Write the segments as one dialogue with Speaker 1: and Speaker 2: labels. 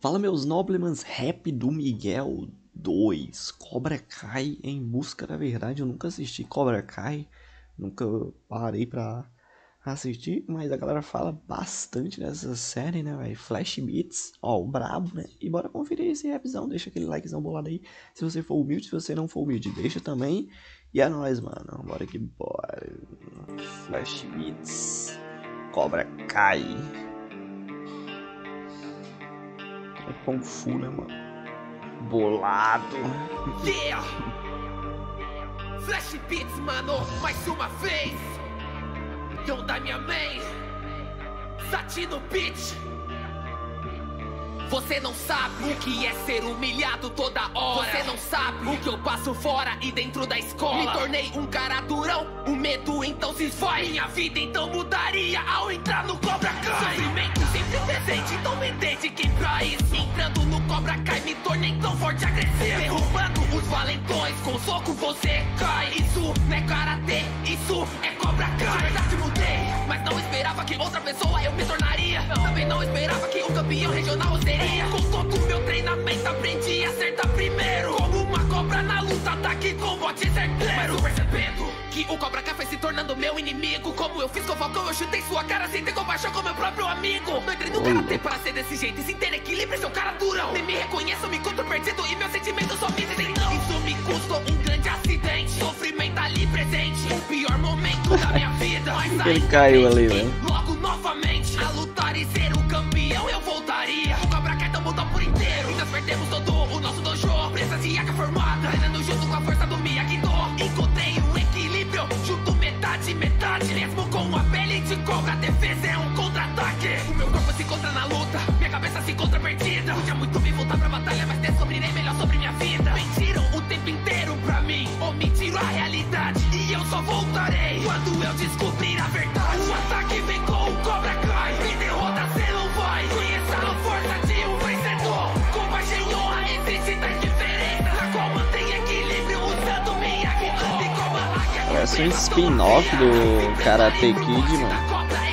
Speaker 1: Fala meus noblemans, rap do Miguel 2, Cobra Kai em busca da verdade. Eu nunca assisti Cobra Kai, nunca parei pra assistir, mas a galera fala bastante dessa série, né, velho? Flash Beats, ó, o brabo, né? E bora conferir esse rapzão, deixa aquele likezão bolado aí. Se você for humilde, se você não for humilde, deixa também. E é nóis, mano. Bora que bora. Flash Beats, Cobra Kai. É Kung Fu, né, mano? Bolado.
Speaker 2: Yeah! Flash Beats, mano, mais uma vez! Yo da minha main! Satino Beat! Você não sabe o que é ser humilhado toda hora. Você não sabe o que eu passo fora e dentro da escola. Me tornei um cara durão, o medo então se esvai. Minha vida então mudaria ao entrar no Cobra Kai. Sofrimento dediquei pra isso. Entrando no Cobra Kai, me tornei tão forte e agressivo. Derrubando os valentões, com soco você cai. Isso não é karatê, isso é Cobra Kai. De verdade mudei, mas não esperava que outra pessoa eu me tornaria. Também não esperava que um campeão regional eu seria. Com todo meu treinamento aprendi a acertar primeiro. Como uma cobra na luta, ataque com bote certeiro. Mas tô percebendo que o Cobra Kai foi se tornando meu inimigo. Como eu fiz com o Falcão, eu chutei sua cara sem ter compaixão com meu próprio amigo. Não entrei no karatê para ser desse jeito e sem ter equilíbrio, seu cara durão. Nem me reconheço, me encontro perdido e meus sentimentos só me dizem não. Isso me custou um grande acidente. Sofrimento ali presente. O pior momento da minha vida. Mas
Speaker 1: Ele caiu ali,
Speaker 2: tentei
Speaker 1: né?
Speaker 2: Logo novamente a lutar e ser o campeão eu voltaria. O Cobra então mudou por inteiro. E nós perdemos todo defesa é um contra-ataque. O meu corpo se encontra na luta. Minha cabeça se encontra perdida. Podia muito me voltar pra batalha, mas descobrirei melhor sobre minha vida. Mentiram o tempo inteiro pra mim. Omitiram a realidade. E eu só voltarei quando eu descobrir a verdade. O ataque vem com o Cobra Kai. Me derrota, cê não vai. Conheça a força de um vencedor. Compaixão e honra da indiferença. Na qual mantém equilíbrio usando minha. E
Speaker 1: Parece um spin-off do Karate Kid, mano.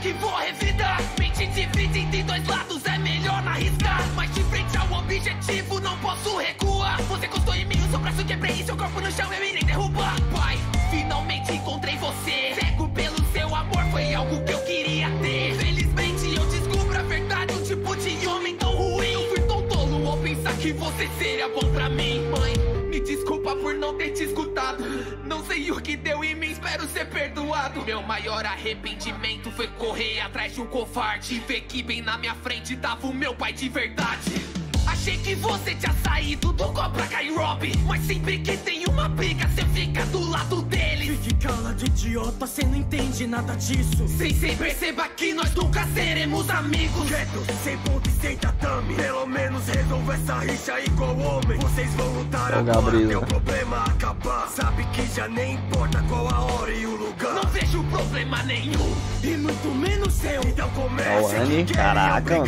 Speaker 2: Que vou revidar? Mente dividida em dois lados, é melhor não arriscar. Mas de frente ao objetivo, não posso recuar. Você encostou em mim, o seu braço quebrei seu corpo no chão eu irei derrubar. Pai, finalmente encontrei você. Cego pelo seu amor, foi algo que eu queria ter. Felizmente eu descubro a verdade, um tipo de homem tão ruim. Eu fui tão tolo ao pensar que você seria bom pra mim, mãe. Me desculpa por não ter te escutado. Não sei o que deu em mim, espero ser perdoado. Meu maior arrependimento foi correr atrás de um covarde. E ver que bem na minha frente tava o meu pai de verdade. Achei que você tinha saído do Cobra Kai Rob Mas sempre que tem uma briga, cê fica do lado deles
Speaker 3: Fique calado, idiota, cê não entende nada disso.
Speaker 2: Sem sem perceba que nós nunca seremos amigos
Speaker 3: Quieto, sem ponto e sem tatame. Pelo menos resolva essa rixa igual homem. Vocês vão lutar
Speaker 1: Ô,
Speaker 3: agora, teu problema acabar. Sabe que já nem importa qual a hora e o lugar.
Speaker 2: Não vejo problema nenhum
Speaker 3: E muito menos seu. Então comece
Speaker 1: É o Annie, caraca,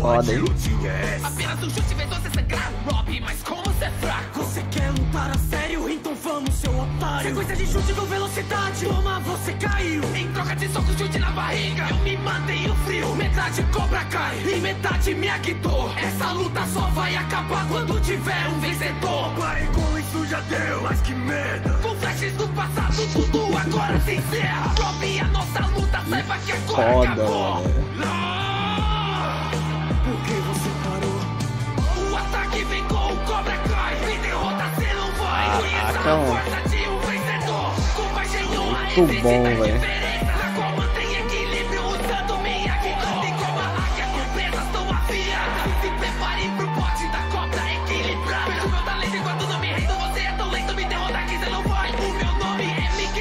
Speaker 1: Foda, hein?
Speaker 3: é.
Speaker 2: Apenas um chute fez você sangrar, Rob Mas como você é fraco
Speaker 3: Você quer lutar a sério? Então vamos, seu otário. Sequência de chute com velocidade. Toma, você caiu.
Speaker 2: Em troca de soco, chute na barriga Eu me mantenho frio Metade Cobra Kai e metade Miyagi-Do Essa luta só vai acabar quando tiver um vencedor
Speaker 3: Pare com isso, já deu. Mas que merda.
Speaker 2: Com flashes do passado, tudo agora se encerra
Speaker 1: Foda.
Speaker 2: Não!
Speaker 3: Por que você parou?
Speaker 2: O ataque vem com o Cobra Kai Me derrota, não vai
Speaker 1: Caraca, mano. Muito bom, velho.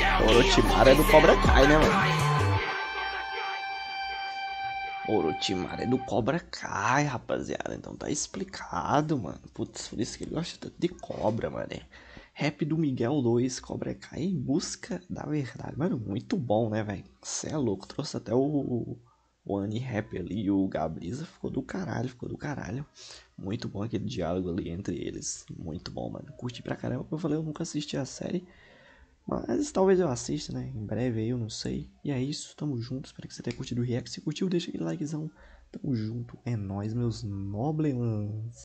Speaker 2: é é
Speaker 1: Orochimaru é do Cobra Kai, né, mano? Orochimaru é do Cobra Kai, rapaziada. Então tá explicado, mano. Putz, por isso que ele gosta tanto de cobra, mano. Rap do Miguel 2, Cobra Kai em busca da verdade. Mano, muito bom, né, velho? Cê é louco. Trouxe até o, o Annie Rap ali e o Gabriza. Ficou do caralho, ficou do caralho. Muito bom aquele diálogo ali entre eles. Muito bom, mano. Curti pra caramba. Como eu falei, eu nunca assisti a série. Mas talvez eu assista, né? Em breve aí, eu não sei. E é isso, tamo junto. Espero que você tenha curtido o react. Se curtiu, deixa aquele likezão. Tamo junto. É nóis, meus noblins.